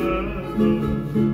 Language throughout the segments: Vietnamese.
love.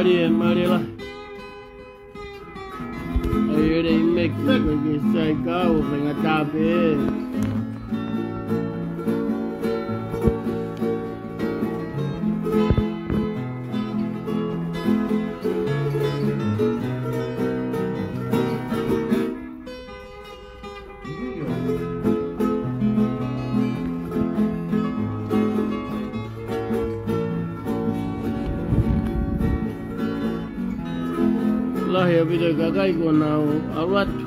Marty and Marty I hear they make it thank God, we're going to top it. vile kakaiku nao awatu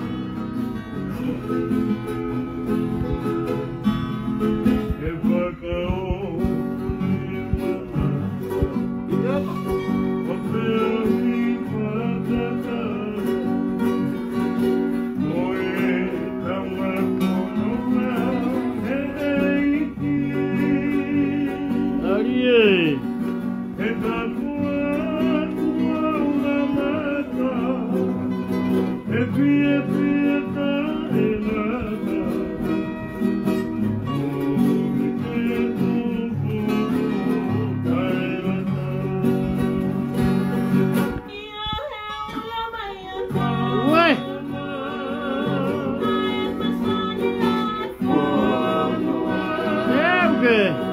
Amen.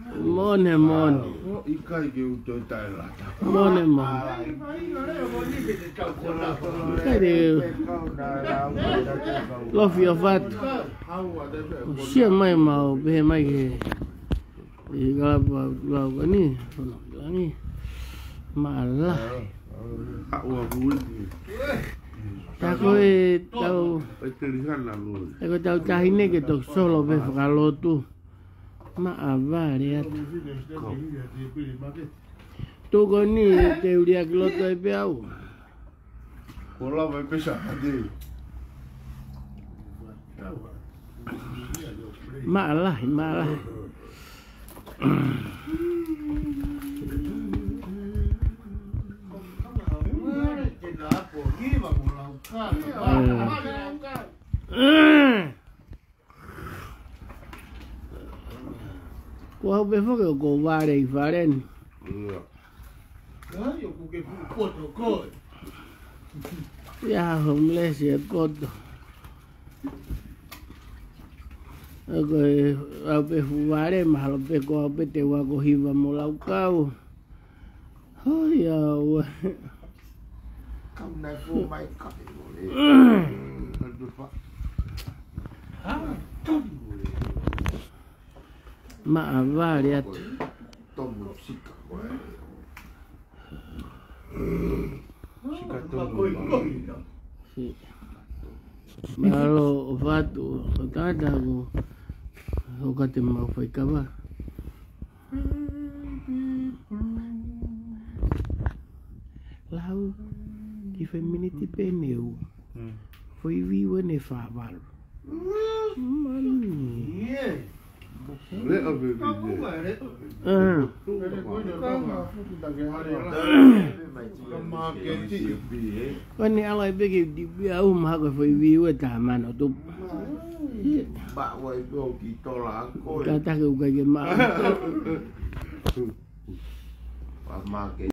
Mone mone. Ikai ke uto tai lata. Mone mone. De lofi o fatu. Sia mai mau be mai ke. Iga ba ba ba ni. Ni. Malah. Awa bui. Tako e tau E te rihan na loi. e ko tau tahine ke tok solo be whakalotu. Ma avari atu. Toko ni te uria ki loto e pe au. Ko la vai pesa hadi. Ma alahi, ma Vare i varen. Ia. Ai, eu cuquei pro poto, coi. Ya homeless ya koto. Ako e au pe vare mahalo pe ko au pe te wa ko hiva mo lau kau. Hoi au. Come này vô mày maavari tu si. Malo vatu tataku ukati maufaikava lau i feminiti peneu foi vivo ne favalu mami. Yeah. Le apa Kau dia? buat deh. Ah. Mày chỉ Kama kecil. Wani ala be ke di bia um ha ko foi viu e ta man o tu. Bạn quay vô kỳ to là coi. Ta ta ko ka ke ma. Mà cái